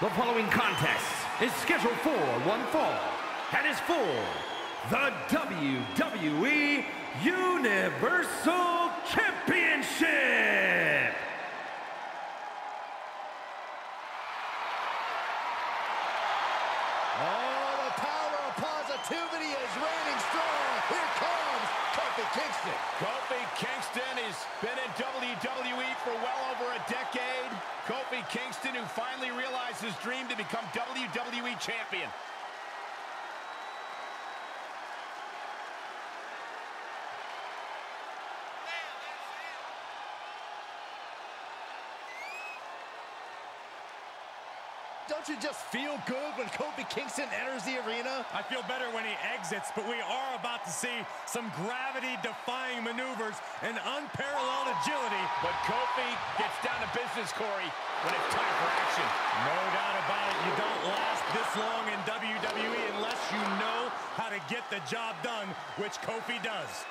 The following contest is scheduled for one fall and is for the WWE Universal Championship. Oh, the power of positivity is reigning strong. Here comes Kofi Kingston. Kofi Kingston has been in WWE for well over a decade. Kofi Kingston who finally realized his dream to become WWE Champion. Don't you just feel good when Kofi Kingston enters the arena? I feel better when he exits, but we are about to see some gravity-defying maneuvers and unparalleled agility. But Kofi gets down to business, Corey, when it's time for action. No doubt about it. You don't last this long in WWE unless you know how to get the job done, which Kofi does.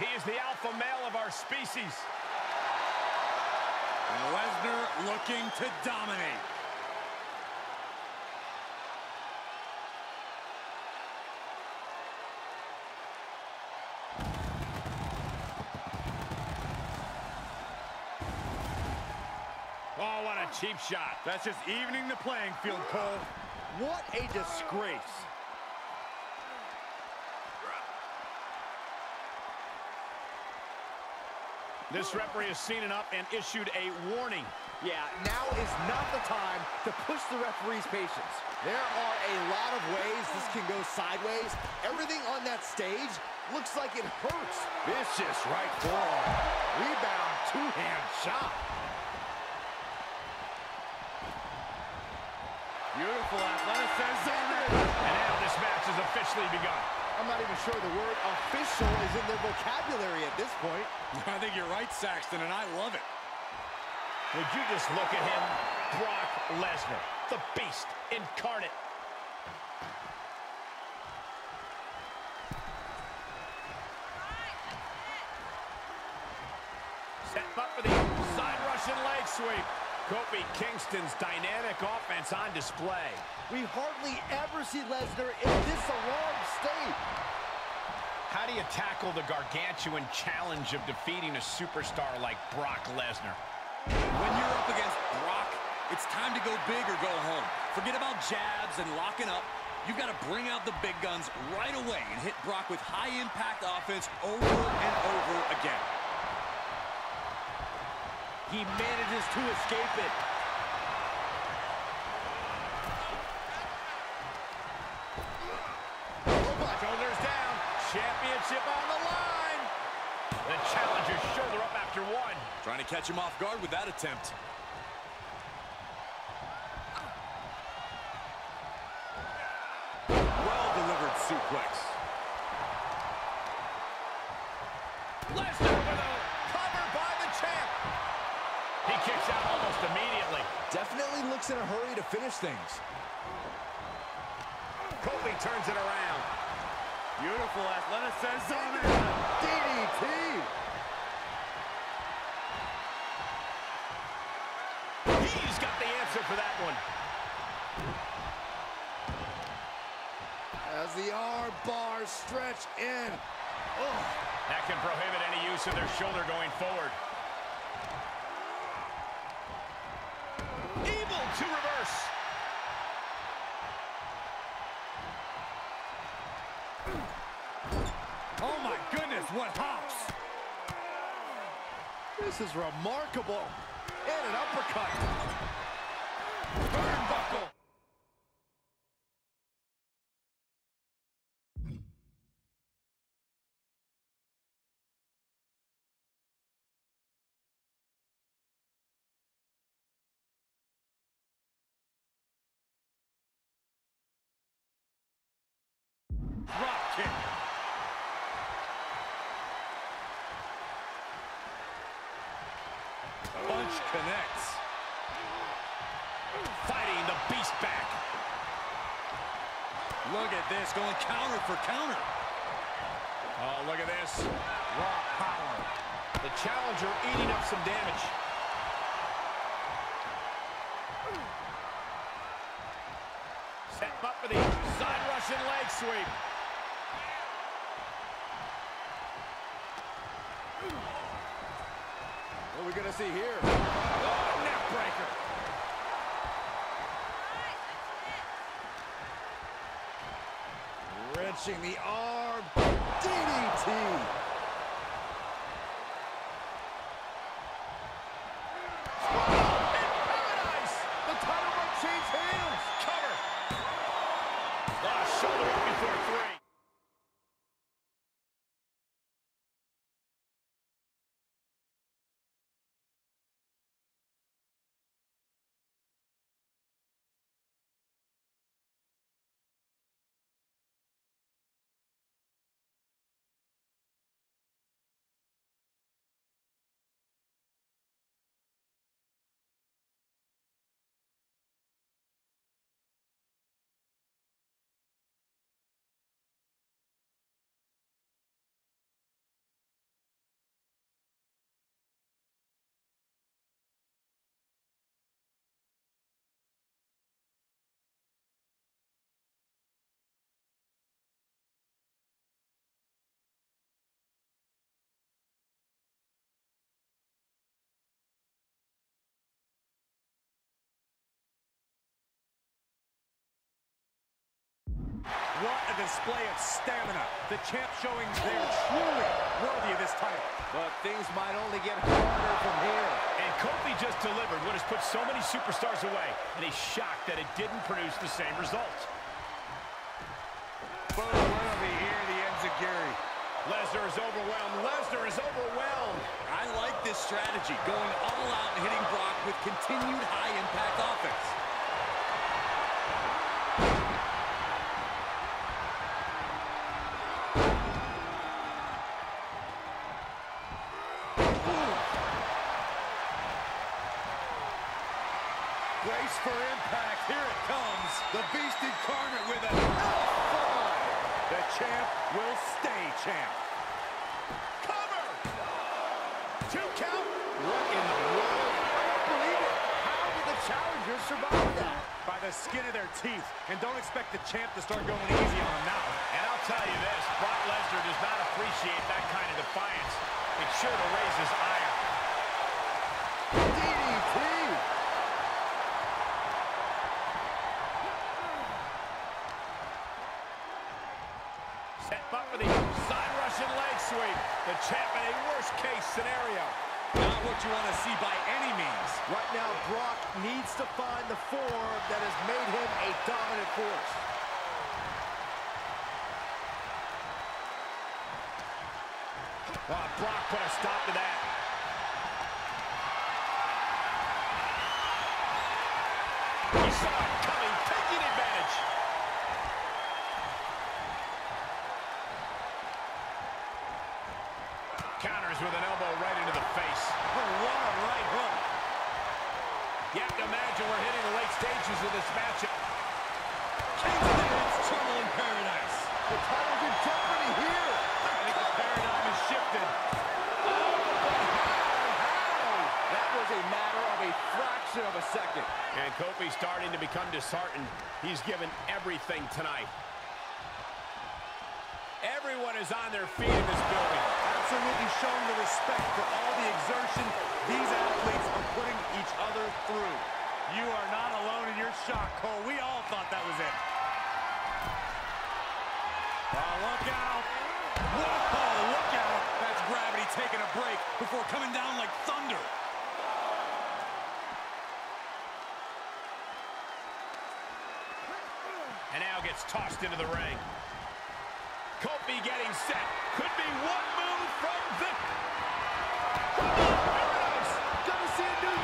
He is the alpha male of our species. And Lesnar looking to dominate. Oh, what a cheap shot. That's just evening the playing field, Cole. What a disgrace. This referee has seen enough and issued a warning. Yeah, now is not the time to push the referee's patience. There are a lot of ways this can go sideways. Everything on that stage looks like it hurts. Vicious right forearm. Rebound, two-hand shot. Beautiful athleticism. And now this match has officially begun. I'm not even sure the word official is in their vocabulary at this point. I think you're right, Saxton, and I love it. Would you just look at him? Brock Lesnar, the beast incarnate. Set up for the side Russian leg sweep. Kofi Kingston's dynamic offense on display. We hardly ever see Lesnar in this alarmed state. How do you tackle the gargantuan challenge of defeating a superstar like Brock Lesnar? When you're up against Brock, it's time to go big or go home. Forget about jabs and locking up. You've got to bring out the big guns right away and hit Brock with high-impact offense over and over again. He manages to escape it. Shoulders down. Championship on the line. The challenger's shoulder up after one. Trying to catch him off guard with that attempt. Well-delivered suplex. Lesnar with a cover by the champ. He kicks out almost immediately. Definitely looks in a hurry to finish things. Kofi turns it around. Beautiful athleticism. DDT. He's got the answer for that one. As the arm bars stretch in. Oh, That can prohibit any use of their shoulder going forward. To reverse. Oh, my goodness, what hops. this is remarkable. And an uppercut. Connects. Fighting the beast back. Look at this, going counter for counter. Oh, look at this. Raw power. The challenger eating up some damage. Set up for the side Russian leg sweep. What are we going to see here? Oh, neck breaker. Wrenching the arm. DDT. What a display of stamina. The champ showing they're truly worthy of this title. But things might only get harder from here. And Kofi just delivered what has put so many superstars away, and he's shocked that it didn't produce the same result. Boom, right over here, the Enziguri. Lesnar is overwhelmed. Lesnar is overwhelmed. I like this strategy, going all out and hitting Brock with continued high-impact offense. For impact. Here it comes. The Beast Incarnate with a The champ will stay champ. Cover! Two count. What in the world? I don't believe it. How did the challengers survive that? By the skin of their teeth. And don't expect the champ to start going easy on now. And I'll tell you this, Brock Lesnar does not appreciate that kind of defiance. It's sure to raise his ire. DDT. Set up for the side Russian leg sweep. The champ in a worst-case scenario. not what you want to see by any means. Right now, Brock needs to find the form that has made him a dominant force. Oh, Brock put a stop to that. He saw it coming, taking advantage. Counters with an elbow right into the face. Oh, what a right hook. You have to imagine we're hitting the late stages of this matchup. Kingston hits trouble in paradise. The title's in jeopardy here. I think the paradigm has shifted. That was a matter of a fraction of a second. And Kofi's starting to become disheartened. He's given everything tonight. Everyone is on their feet in this building. Absolutely showing the respect for all the exertion these athletes are putting each other through. You are not alone in your shock, Cole. We all thought that was it. Oh, look out. Whoa, look out. That's gravity taking a break before coming down like thunder. And now gets tossed into the ring. Kofi getting set. Could be one move from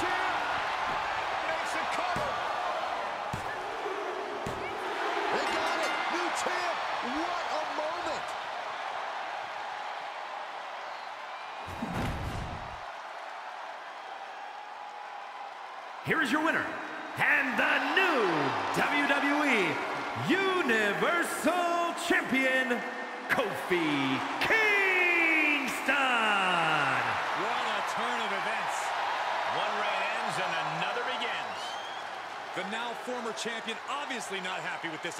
champ. Makes cover. They got it. What a moment. here is your winner, and the new WWE Universal Champion, Kofi Kingston! What a turn of events. One reign ends and another begins. The now former champion obviously not happy with this